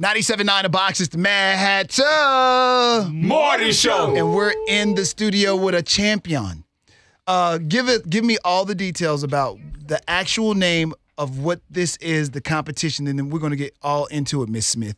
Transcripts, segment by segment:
97.9 The Box is the Madd Hatta. Morning Show. And we're in the studio with a champion. Uh, give it, give me all the details about the actual name of what this is, the competition, and then we're going to get all into it, Miss Smith.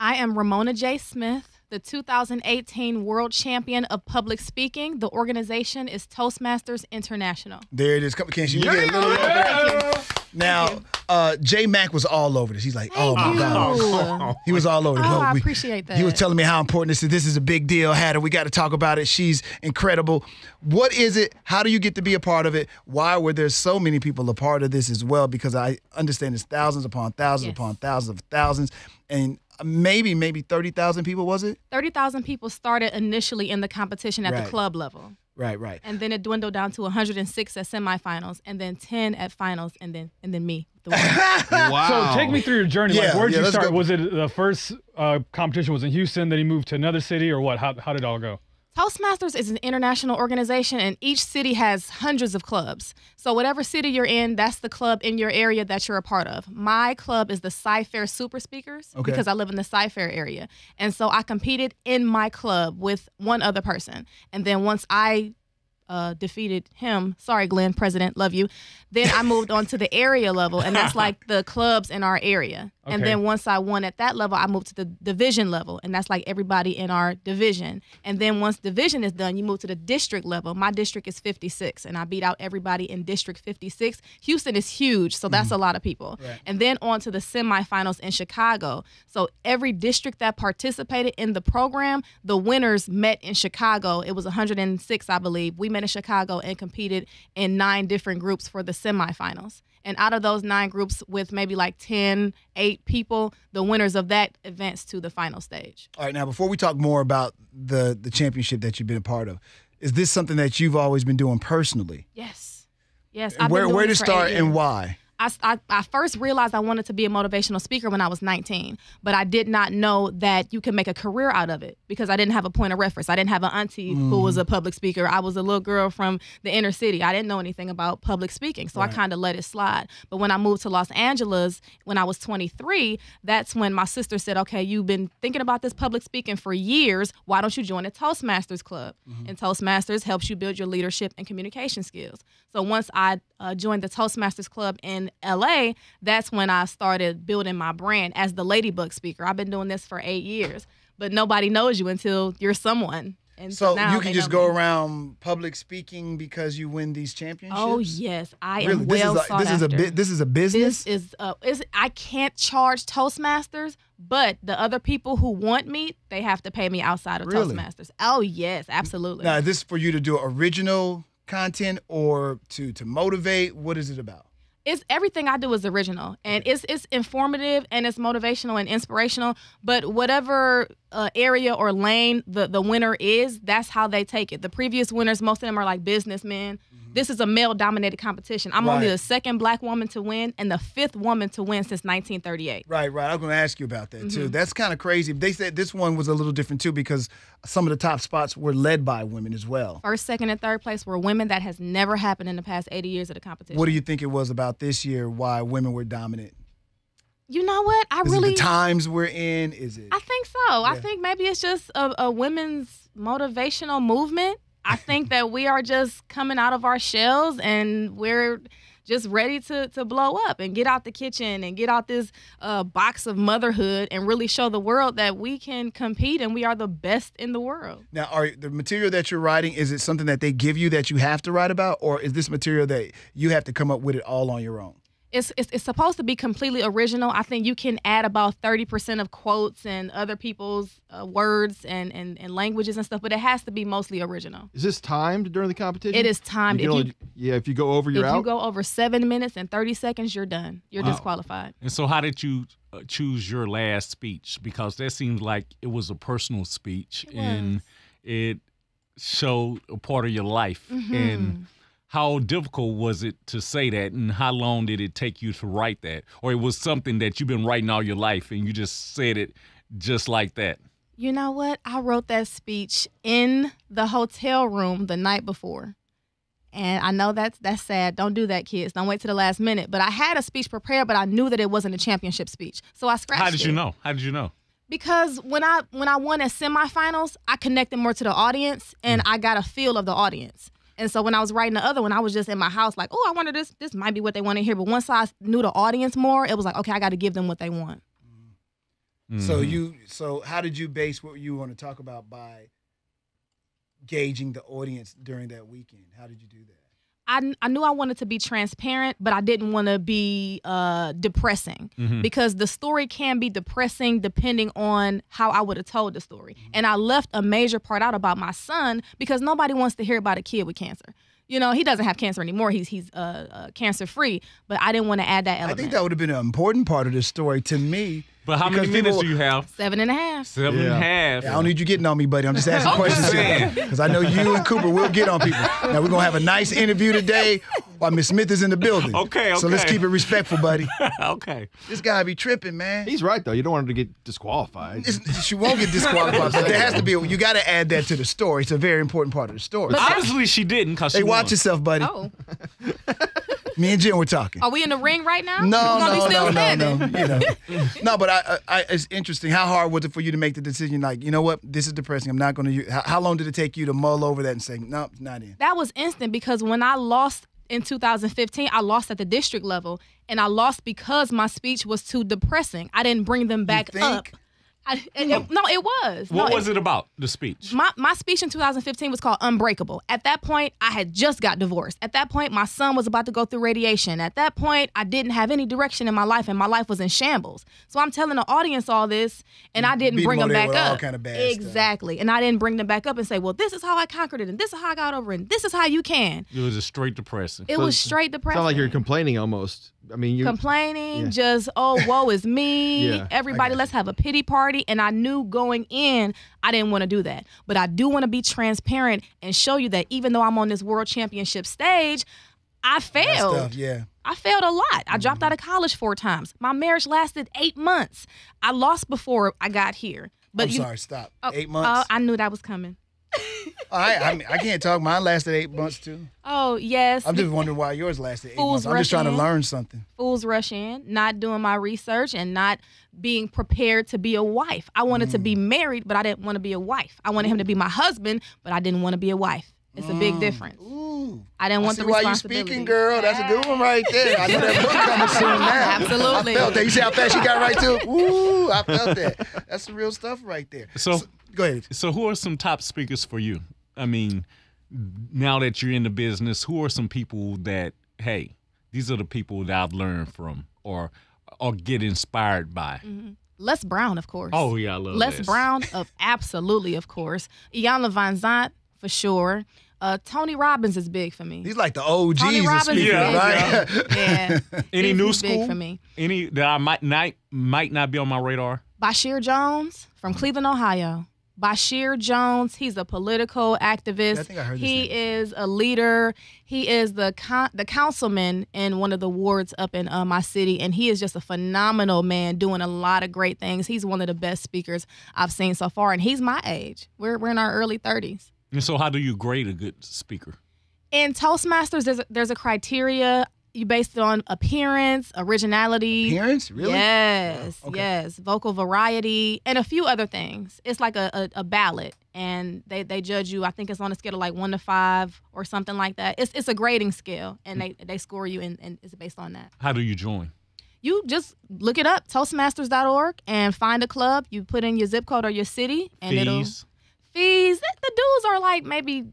I am Ramona J. Smith, the 2018 World Champion of Public Speaking. The organization is Toastmasters International. There it is. Come, can she get a little yeah. Now, uh, J Mac was all over this. He's like, "Oh my god," he was all over. Oh, it. I We- appreciate that. He was telling me how important this is. This is a big deal. Hatta, we got to talk about it. She's incredible. What is it? How do you get to be a part of it? Why were there so many people a part of this as well? Because I understand it's thousands upon thousands Yes. upon thousands of thousands, and maybe maybe thirty thousand people. Was it? 30,000 people started initially in the competition at Right. the club level. Right, right. And then it dwindled down to 106 at semifinals, and then 10 at finals, and then and then me, the winner. Wow. So take me through your journey. Yeah, like, where'd yeah, you start? go. Was it the first uh, competition was in Houston, then you moved to another city, or what? How, how did it all go? Toastmasters is an international organization, and each city has hundreds of clubs. So, whatever city you're in, that's the club in your area that you're a part of. My club is the Cy-Fair Super Speakers Okay. because I live in the Cy-Fair area. And so, I competed in my club with one other person. And then, once I uh, defeated him, sorry, Glenn, president, love you, then I moved on to the area level, and that's like the clubs in our area. And then once I won at that level, I moved to the division level, and that's like everybody in our division. And then once division is done, you move to the district level. My district is 56, and I beat out everybody in District 56. Houston is huge, so that's mm-hmm. a lot of people. And then on to the semifinals in Chicago. So every district that participated in the program, the winners met in Chicago. It was 106, I believe. We met in Chicago and competed in nine different groups for the semifinals. And out of those nine groups, with maybe like 10, 8 people, the winners of that advance to the final stage. All right, now before we talk more about the the championship that you've been a part of, is this something that you've always been doing personally? Yes. Yes. I've been where where to start and why? I, I, I first realized I wanted to be a motivational speaker when I was 19, but I did not know that you can make a career out of it because I didn't have a point of reference. I didn't have an auntie who was a public speaker. I was a little girl from the inner city. I didn't know anything about public speaking, so I kind of let it slide. But when I moved to Los Angeles when I was 23, that's when my sister said, Okay, you've been thinking about this public speaking for years. Why don't you join a Toastmasters club? And Toastmasters helps you build your leadership and communication skills. So once I uh, joined the Toastmasters Club in LA, that's when I started building my brand as the Ladybug speaker. I've been doing this for eight years, but nobody knows you until you're someone. And So now you can just go me. around public speaking because you win these championships. Oh yes, I am really? well this is sought a, this is a this is a business. This is uh, is I can't charge Toastmasters, but the other people who want me, they have to pay me outside of Really? Toastmasters. Oh yes, absolutely. now, is this for you to do original content or to to motivate? What is it about? It's everything I do is original and it's it's informative and it's motivational and inspirational. But whatever uh, area or lane the the winner is, that's how they take it. The previous winners, most of them are like businessmen. This is a male dominated competition. I'm only the second black woman to win and the fifth woman to win since 1938. Right, right. I'm going to ask you about that Mm-hmm. too. That's kind of crazy. They said this one was a little different too because some of the top spots were led by women as well. First, second, and third place were women. That has never happened in the past 80 years of the competition. What do you think it was about this year why women were dominant? You know what? I Is really the times we're in? Is it? I think so. I think maybe it's just a, a women's motivational movement. I think that we are just coming out of our shells and we're just ready to to blow up and get out the kitchen and get out this uh, box of motherhood and really show the world that we can compete and we are the best in the world. Now, are the material that you're writing is it something that they give you that you have to write about, or is this material that you have to come up with it all on your own? It's, it's, it's supposed to be completely original. I think you can add about 30% of quotes and other people's uh, words and, and, and languages and stuff, but it has to be mostly original. Is this timed during the competition? It is timed. You If can you- yeah, if you go over, you're you out. go over seven minutes and 30 seconds, you're done. You're Wow. disqualified. And so, how did you uh, choose your last speech? Because that seems like it was a personal speech, It and was. it showed a part of your life. Mm-hmm. And how difficult was it to say that, and how long did it take you to write that, or it was something that you've been writing all your life, and you just said it just like that? You know what? I wrote that speech in the hotel room the night before. And I know that's that's sad. Don't do that, kids. Don't wait to the last minute. But I had a speech prepared, but I knew that it wasn't a championship speech. So I scratched How did it. you know? How did you know? Because when I when I won at semifinals, I connected more to the audience and Mm. I got a feel of the audience. And so when I was writing the other one, I was just in my house like, oh, I wonder this this might be what they want to hear. But once I knew the audience more, it was like, okay, I got to give them what they want. So Mhm. you so how did you base what you want to talk about by gauging the audience during that weekend? How did you do that? I, I knew I wanted to be transparent, but I didn't want to be uh, depressing Mhm. because the story can be depressing depending on how I would have told the story. And I left a major part out about my son because nobody wants to hear about a kid with cancer. You know, he doesn't have cancer anymore. He's he's uh, uh, cancer free, but I didn't want to add that I think that would have been an important part of this story to me. But how many because minutes people- do you have? Seven and a half. Seven and a Yeah. I don't need you getting on me, buddy. I'm just asking questions saying. because I know you and Cooper will get on people. Now we're gonna have a nice interview today while Miss Smith is in the building. Okay, So let's keep it respectful, buddy. okay. This guy be tripping, man. He's right though. You don't want him to get disqualified. It's- she won't get disqualified, but there has to be. You got to add that to the story. It's a very important part of the story. Obviously, she didn't because she Hey, won. watch yourself, buddy. Oh, Me and Jen were talking. are we in the ring right now? No, We're no, no, no, no. You know, no. But I, I, I, it's interesting. How hard was it for you to make the decision? Like, you know what? This is depressing. I'm not going to. How, how long did it take you to mull over that and say, no, not in? that was instant because when I lost in 2015, I lost at the district level, and I lost because my speech was too depressing. I didn't bring them back up. I, it- it- hmm. no, it was. What no, was it about, the speech? My, my speech in 2015 was called Unbreakable. At that point, I had just got divorced. At that point, my son was about to go through radiation. At that point, I didn't have any direction in my life, and my life was in shambles. So I'm telling the audience all this, and mm. I didn't beat bring them them back there with all up. kind of bad stuff. exactly, and I didn't bring them back up and say, "Well, this is how I conquered it, and this is how I got over it, and this is how you can." It was a straight depressing. It So was straight depressing. Sound like you're complaining almost. I mean, you. complaining, Yeah. just oh woe is me. Yeah, Everybody, let's have a pity party. And I knew going in, I didn't want to do that. But I do want to be transparent and show you that even though I'm on this world championship stage, I failed. stuff, yeah. I failed a lot. I dropped mm-hmm. out of college four times. My marriage lasted eight months. I lost before I got here. But I'm you, sorry. Stop. oh, Eight oh, months. Oh, I knew that was coming. I, I, mean, I can't talk. Mine lasted eight months too. Oh yes. I'm just wondering why yours lasted eight Fools months. I'm just trying to learn something. fools rush in, not doing my research and not being prepared to be a wife. I wanted to Mm. be married, but I didn't want to be a wife. I wanted him to be my husband, but I didn't want to be a wife. It's a big difference. Mm. Ooh. I didn't I want see the why you speaking, girl. That's a good one right there. I know that book coming soon now. Absolutely. I felt that. You see how fast she got right to it? Ooh, I felt that. That's the real stuff right there. So- go ahead. So, who are some top speakers for you? I mean, now that you're in the business, who are some people that, hey, these are the people that I've learned from or or get inspired by? Les Brown, of course. Oh yeah, I love Les this. Brown, of absolutely, of course. Iyanla Vanzant, for sure. Uh, Tony Robbins is big for me. He's like the OGs Tony of Robbins speaking, Yeah. right? yeah. Any He's- new he's big school for me. Any that I might not might not be on my radar? Basheer Jones from Cleveland, Ohio. Basheer Jones, he's a political activist. I think I heard this he name. is a leader. He is the con- the councilman in one of the wards up in uh, my city, and he is just a phenomenal man, doing a lot of great things. He's one of the best speakers I've seen so far, and he's my age. We're we're in our early thirties. And so, how do you grade a good speaker? In Toastmasters, there's a, there's a criteria. You based it on appearance, originality, Appearance? Really? Yes, Okay. yes. Vocal variety and a few other things. It's like a, a, a ballot and they, they judge you, I think it's on a scale of like one to five or something like that. It's it's a grading scale and they, they score you and, and it's based on that. How do you join? You just look it up, Toastmasters.org and find a club. You put in your zip code or your city and it'll Fees? fees. The dues are like maybe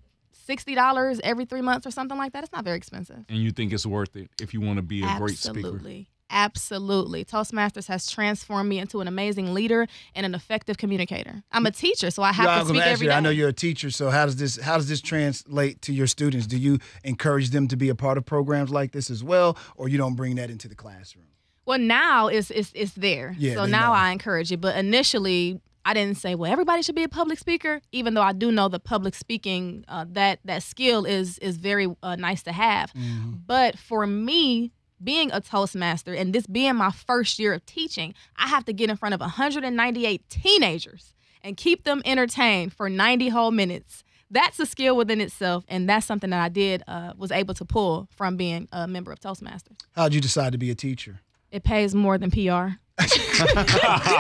sixty dollars every three months or something like that. It's not very expensive. And you think it's worth it if you want to be a great speaker? Absolutely. Absolutely. Toastmasters has transformed me into an amazing leader and an effective communicator. I'm a teacher, so I have Yeah, I to was speak ask every you, day. I know you're a teacher, so how does this how does this translate to your students? Do you encourage them to be a part of programs like this as well, or you don't bring that into the classroom? well, now it's, it's, it's there. Yeah, so now know. I encourage it. But initially, I didn't say, well, everybody should be a public speaker, even though I do know the public speaking, uh, that, that skill is, is very uh, nice to have. Mm-hmm. But for me, being a Toastmaster and this being my first year of teaching, I have to get in front of 198 teenagers and keep them entertained for 90 whole minutes. that's a skill within itself, and that's something that I did uh, was able to pull from being a member of Toastmasters. How'd you decide to be a teacher? It pays more than PR.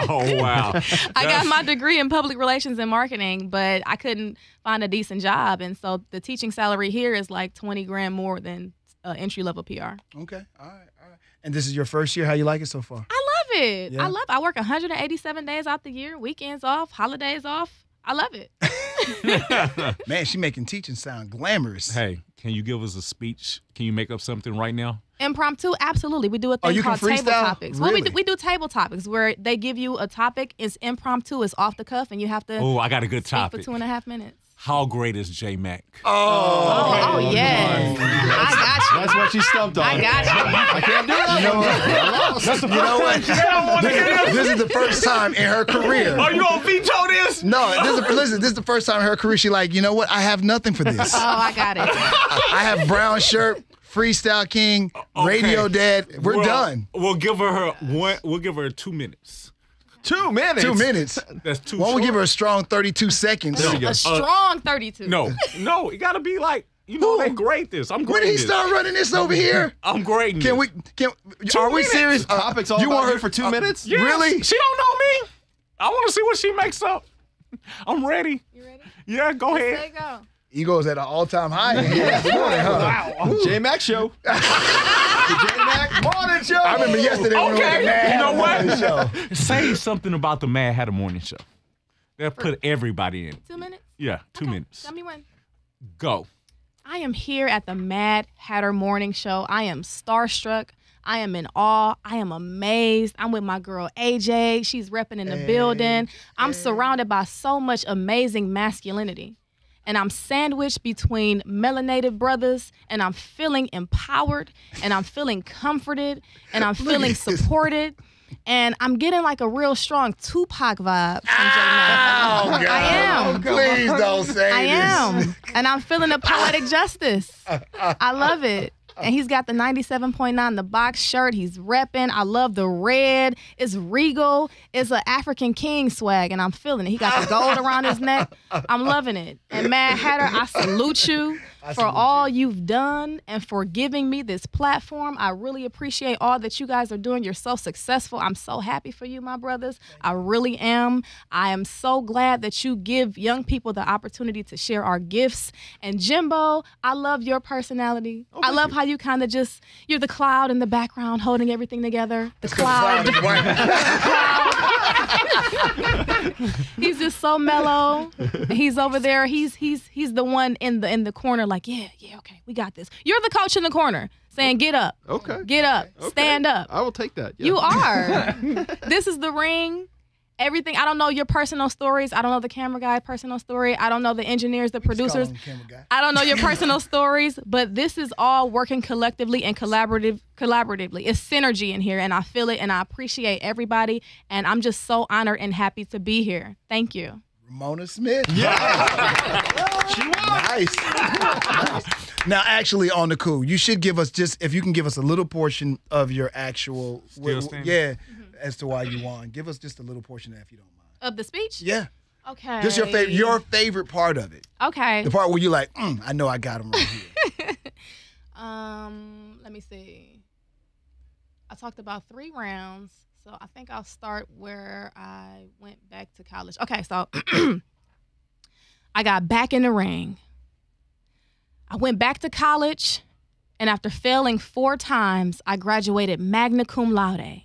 oh wow. I got my degree in public relations and marketing, but I couldn't find a decent job, and so the teaching salary here is like twenty grand more than uh, entry level PR. Okay, all right, all right. And this is your first year. How you like it so far? I love it. Yeah. I love. I work 187 days out the year, weekends off, holidays off. I love it. Man, she making teaching sound glamorous. Hey, can you give us a speech? Can you make up something right now? Impromptu, absolutely. We do a Oh, thing you can called table freestyle? topics. Well, we Really? do, we do table topics where they give you a topic. It's impromptu. It's off the cuff, and you have to Oh, I got a good topic. for two and a half minutes. How great is J Mac? Oh, oh, oh yes. I got you. That's what you stumped on. It. I got you. I can't do it. You know what? you know what? this is the first time in her career. Are you gonna veto this? No, this is listen. This is the first time in her career she like. You know what? I have nothing for this. Oh, I got it. I have brown shirt, freestyle king, radio dad. We're Well, done. We'll give her her one. We'll give her two minutes. Two minutes. Two minutes. That's two. Why don't we give her a strong 32 seconds? There you go. A strong 32. No, no, it gotta be like you know they grade this. I'm When grading he this. start running this over here? I'm grading. Can we? this. Can are we minutes. serious? Uh, Topics all you want you her for two uh, minutes? Yes, Really? She don't know me. I want to see what she makes up. I'm ready. You ready? Yeah, go There ahead. you go. Ego's at an all-time high. in here this morning, huh? J Mac show. the J Mac morning show. I remember yesterday when we were at Okay, you know Hatta what? Morning Show. Say something about the Madd Hatta Morning Show. They'll put everybody in. Two minutes? Yeah, two Okay. minutes. Tell me when. Go. I am here at the Madd Hatta Morning Show. I am starstruck. I am in awe. I am amazed. I'm with my girl AJ. She's repping in the building. I'm surrounded by so much amazing masculinity. And I'm sandwiched between melanated brothers, and I'm feeling empowered, and I'm feeling comforted, and I'm feeling supported. And I'm getting like a real strong Tupac vibe from J Mac. Oh, God. I am. Please don't say this. I this. am. And I'm feeling the poetic justice. I love it. And he's got the 97.9, the box shirt. He's repping. I love the red. It's regal. It's an African king swag, and I'm feeling it. He got the gold around his neck. I'm loving it. And Madd Hatta, I salute you for all you've done and for giving me this platform. I really appreciate all that you guys are doing. You're so successful. I'm so happy for you, my brothers. I really am. I am so glad that you give young people the opportunity to share our gifts. And Jimbo, I love your personality. I love how you kind of just you're the cloud in the background holding everything together. The cloud. he's just so mellow. He's over there. He's he's he's the one in the in the corner, like, yeah, yeah, okay, we got this. You're the coach in the corner saying, get up. Okay. Get up. Stand up. I will take that. yeah. You are. this is the ring. Everything. I don't know your personal stories. I don't know the camera guy personal story. I don't know the engineers, the producers. Call camera guy. I don't know your personal stories, but this is all working collectively and collaborative collaboratively. It's synergy in here and I feel it and I appreciate everybody and I'm just so honored and happy to be here. Thank you. Ramona Smith. Yeah. she was. Nice. Nice. Now, actually, on the cool, you should give us just, if you can give us a little portion of your actual, Still standing? yeah, as to why you won. Give us just a little portion of that if you don't mind. Of the speech? Yeah. Okay. Just your favorite, your favorite part of it. Okay. The part where you're like, mm, I know I got him right here. Um, let me see. I talked about three rounds, so I think I'll start where I went back to college. Okay, so I got back in the ring. I went back to college, and after failing four times, I graduated magna cum laude.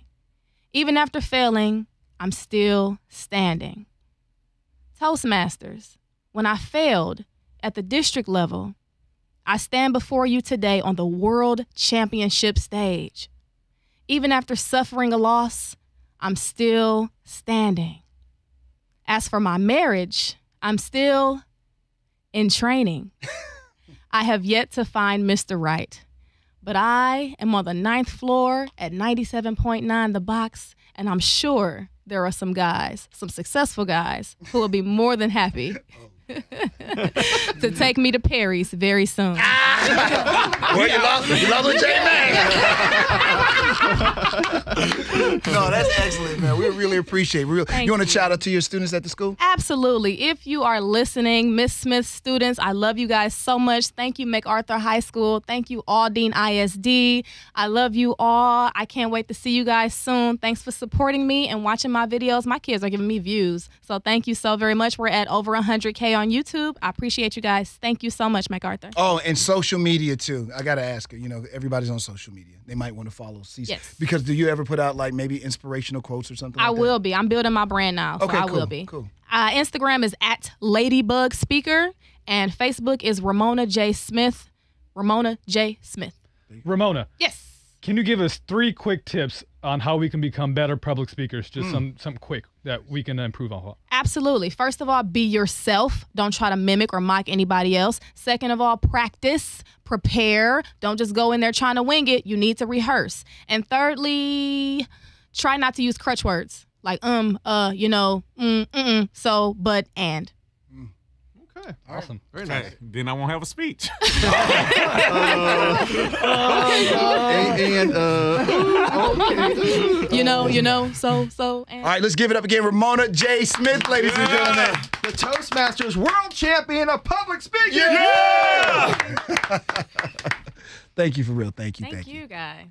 Even after failing, I'm still standing. Toastmasters, when I failed at the district level, I stand before you today on the world championship stage. Even after suffering a loss, I'm still standing. As for my marriage, I'm still in training. I have yet to find Mr. Right, but I am on the ninth floor at 97.9 The Box, and I'm sure there are some guys, some successful guys, who will be more than happy to take me to Paris very soon. well, you lost, you lost with J Mac. No, that's excellent, man. We really appreciate. it. Really, Thank you want to shout out to your students at the school? Absolutely. If you are listening, Miss Smith students, I love you guys so much. Thank you, MacArthur High School. Thank you, Aldine ISD. I love you all. I can't wait to see you guys soon. Thanks for supporting me and watching my videos. My kids are giving me views. So thank you so very much. We're at over 100K on YouTube. I appreciate you guys. Thank you so much, MacArthur. Oh, and social media too. I gotta ask her. You know, everybody's on social media. They might want to follow. Yes. Because do you ever put out like maybe inspirational quotes or something? I like that? will be. I'm building my brand now. So Okay, I cool, will be. cool. Uh, Instagram is at Ladybug Speaker, and Facebook is Ramona J. Smith. Ramona J. Smith. Ramona, Yes. can you give us three quick tips on how we can become better public speakers? Just some some quick that we can improve on. Absolutely. First of all, be yourself. Don't try to mimic or mock anybody else. Second of all, practice, prepare. Don't just go in there trying to wing it. You need to rehearse. And thirdly, try not to use crutch words like um, uh, you know, mm, mm, so, but, and. Okay. Awesome. Very nice. Hey, then I won't have a speech. and, and, uh, okay. You know, you know, so, so, and. All right, let's give it up again. Ramona J. Smith, ladies and gentlemen. The Toastmasters World Champion of Public Speaking. Yeah. Thank you for real. Thank you. Thank you, guys.